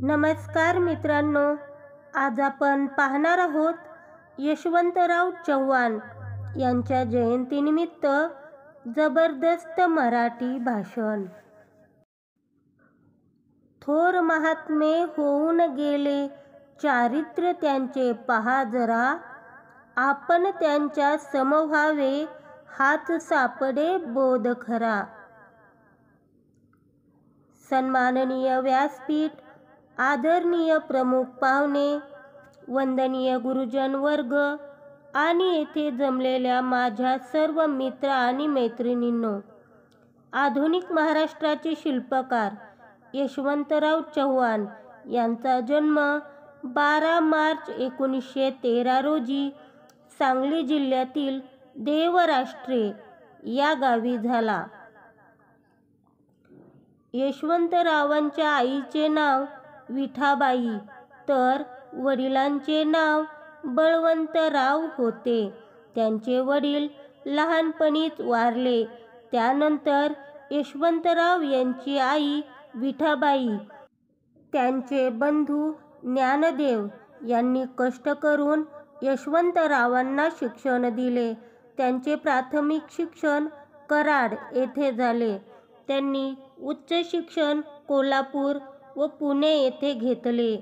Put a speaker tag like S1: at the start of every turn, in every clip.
S1: नमस्कार मित्रांनो आज आपण पाहणार आहोत यशवंतराव चव्हाण यांच्या जयंतीनिमित्त जबरदस्त मराठी भाषण. थोर महात्मे होऊन गेले चारित्र्य त्यांचे पहा जरा. आपण त्यांच्या समभावे हात हाच सापडे बोध खरा. सन्माननीय व्यासपीठ आदरणीय प्रमुख पाहुणे वंदनीय गुरुजन वर्ग आणि येथे जमलेल्या माझ्या सर्व मित्र आणि मैत्रिणींनो आधुनिक महाराष्ट्राचे शिल्पकार यशवंतराव चव्हाण यांचा जन्म बारा मार्च एकोणीसशे तेरा रोजी सांगली जिल्ह्यातील देवराष्ट्रे या गावी झाला. यशवंतरावांच्या आईचे नाव विठाबाई. तर वडिलांचे नाव बळवंतराव होते. त्यांचे वडील लहानपणीच वारले. त्यानंतर यशवंतराव यांची आई विठाबाई. त्यांचे बंधू ज्ञानदेव यांनी कष्ट करून यशवंतरावांना शिक्षण दिले. त्यांचे प्राथमिक शिक्षण कराड येथे झाले. त्यांनी उच्च शिक्षण कोल्हापूर व पुणे येथे घेतले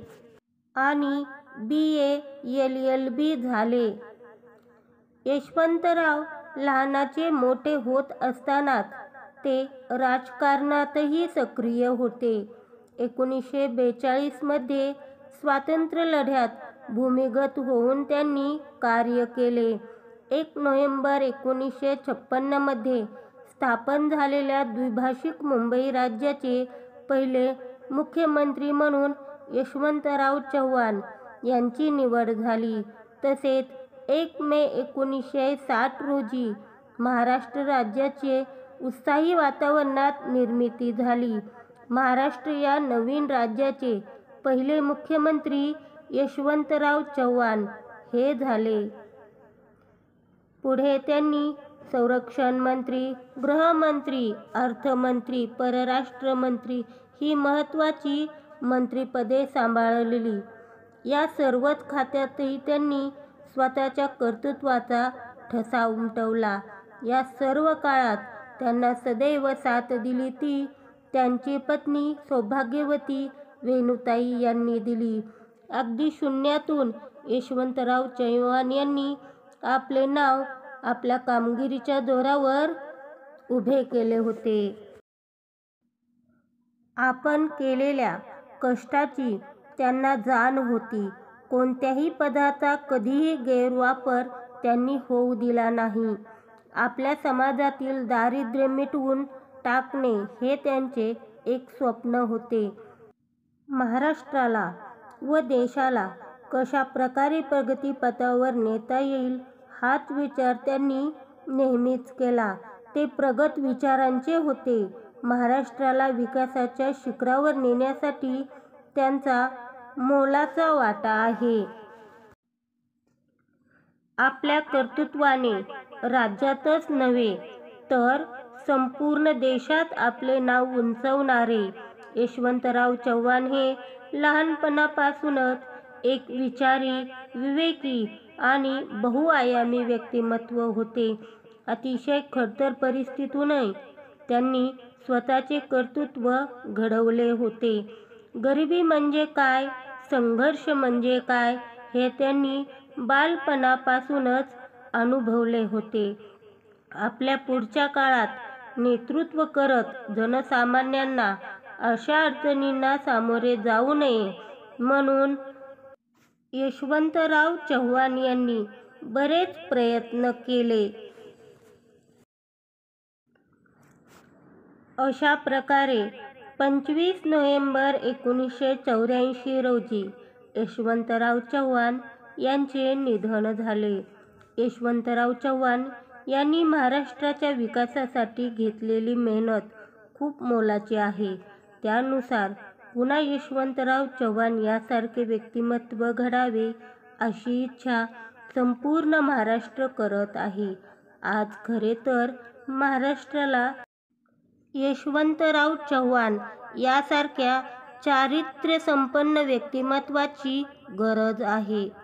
S1: आणि बी ए एल एल बी झाले. यशवंतराव लहानाचे मोठे होत असतानाच ते राजकारणातही सक्रिय होते. एकोणीसशे बेचाळीसमध्ये स्वातंत्र्य लढ्यात भूमिगत होऊन त्यांनी कार्य केले. एक नोव्हेंबर एकोणीसशे छप्पन्नमध्ये स्थापन झालेल्या द्विभाषिक मुंबई राज्याचे पहिले मुख्यमंत्री म्हणून यशवंतराव चव्हाण यांची निवड झाली. तसेच एक मे एकोणीसशे साठ रोजी महाराष्ट्र राज्याचे उत्साही वातावरणात निर्मिती झाली. महाराष्ट्र या नवीन राज्याचे पहिले मुख्यमंत्री यशवंतराव चव्हाण हे झाले. पुढे त्यांनी संरक्षण मंत्री गृहमंत्री अर्थमंत्री परराष्ट्र मंत्री ही महत्त्वाची मंत्रिपदे सांभाळली या सर्वच खात्यातही त्यांनी स्वतःच्या कर्तृत्वाचा ठसा उमटवला. या सर्व काळात त्यांना सदैव साथ दिली ती त्यांची पत्नी सौभाग्यवती वेणुताई यांनी दिली. अगदी शून्यातून यशवंतराव चव्हाण यांनी आपले नाव आपल्या कामगिरीच्या जोरावर उभे केले होते. आपण केलेल्या कष्टाची त्यांना जाण होती. कोणत्याही पदाचा कधीही गैरवापर त्यांनी होऊ दिला नाही. आपल्या समाजातील दारिद्र्य मिटवून टाकणे हे त्यांचे एक स्वप्न होते. महाराष्ट्राला व देशाला कशा प्रकारे प्रगतीपथावर नेता येईल हाच विचार त्यांनी नेहमीच केला. ते प्रगत विचारांचे होते. महाराष्ट्राला विकासाच्या शिखरावर नेण्यासाठी त्यांचा मोलाचा वाटा आहे. आपल्या कर्तृत्वाने राज्यातच नव्हे तर संपूर्ण देशात आपले नाव उंचवणारे यशवंतराव चव्हाण हे लहानपणापासूनच एक विचारी विवेकी आणि बहुआयामी व्यक्तिमत्व होते. अतिशय खडतर परिस्थितीतूनही त्यांनी स्वतःचे कर्तृत्व घडवले होते. गरिबी म्हणजे काय? संघर्ष म्हणजे काय? हे त्यांनी बालपणापासूनच अनुभवले होते. आपल्या पुढच्या काळात नेतृत्व करत जनसामान्यांना अशा अडचणींना सामोरे जाऊ नये म्हणून यशवंतराव चव्हाण यांनी बरेच प्रयत्न केले. अशा प्रकारे पंचवीस नोव्हेंबर एकोणीसशे चौऱ्याऐंशी रोजी यशवंतराव चव्हाण यांचे निधन झाले. यशवंतराव चव्हाण यांनी महाराष्ट्राच्या विकासासाठी घेतलेली मेहनत खूप मोलाची आहे. त्यानुसार पुन्हा यशवंतराव चव्हाण यासारखे व्यक्तिमत्व घडावे अशी इच्छा संपूर्ण महाराष्ट्र करत आहे. आज खरे तर महाराष्ट्राला यशवंतराव चव्हाण यासारख्या चारित्र्यसंपन्न व्यक्तिमत्वाची गरज आहे.